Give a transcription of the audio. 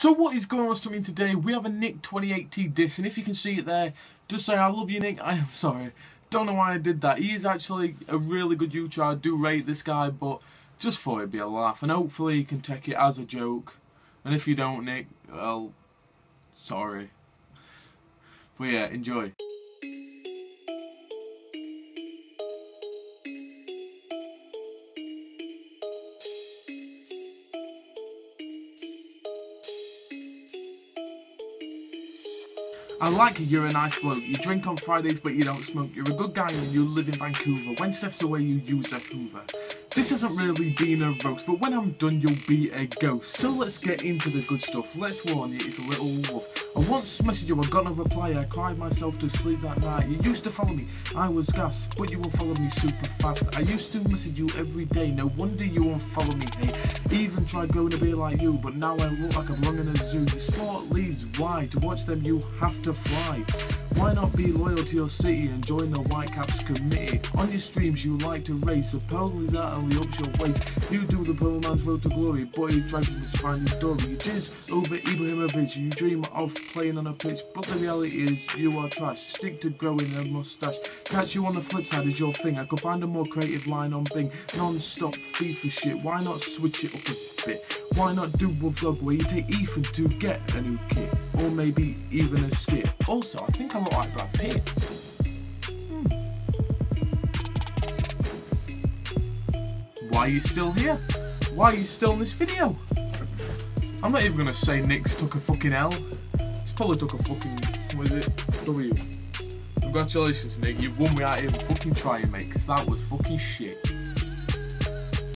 So what is going on streaming today? We have a Nick28T disc and if you can see it there, just say I love you Nick, I am sorry. Don't know why I did that. He is actually a really good YouTuber, I do rate this guy, but just thought it'd be a laugh and hopefully you can take it as a joke. And if you don't Nick, well, sorry. But yeah, enjoy. I like you're a nice bloke. You drink on Fridays but you don't smoke. You're a good guy and you live in Vancouver. When Steph's away you use a. This hasn't really been a roast, but when I'm done you'll be a ghost. So let's get into the good stuff. Let's warn you, it's a little rough. I once messaged you, I got no reply, I cried myself to sleep that night. You used to follow me, I was gas, but you will follow me super fast. I used to message you every day, no wonder you won't follow me, hey. Even tried going to be like you, but now I look like I'm in a zoo. The sport leads wide, to watch them you have to fly. Why not be loyal to your city and join the Whitecaps committee? On your streams you like to race, supposedly that only ups your waist. You do the poor man's road to glory, boy you drag to find your story. You jizz over Ibrahimovic, you dream of playing on a pitch, but the reality is you are trash. Stick to growing a mustache. Catch you on the flip side is your thing. I could find a more creative line on Bing. Non-stop FIFA shit. Why not switch it up a bit? Why not do a vlog where you take Ethan to get a new kit? Or maybe even a skit. Also, I think I look like Brad Pitt. Hmm. Why are you still here? Why are you still in this video? I'm not even gonna say Nick's took a fucking L. He's probably took a fucking, what is it, W. Congratulations Nick, you've won me out here fucking trying mate, because that was fucking shit.